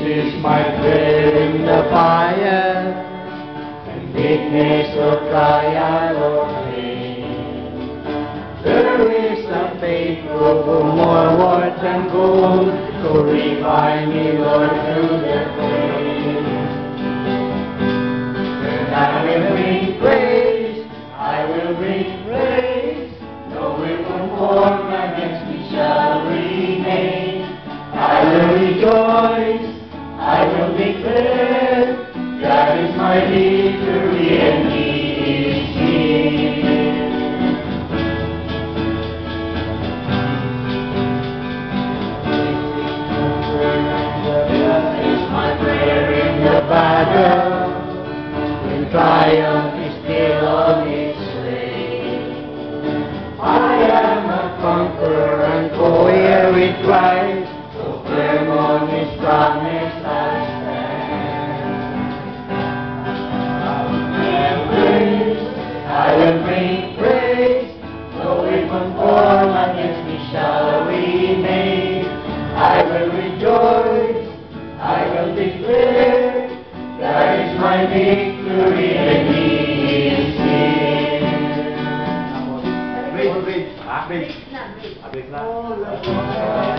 This is my prayer, the in the fire, and weakness of trial or pain. There is a faithful who more worth than gold, to refine me, Lord, through the Bring praise. No weapon formed against me shall remain. I will rejoice, I will declare, God is my victory am conqueror and co-heir with Christ, so firm on His promise I stand. I will bring praise, no weapon formed against me shall remain. I will rejoice, I will declare, that is my victory. Bình. Ở Bình Lan.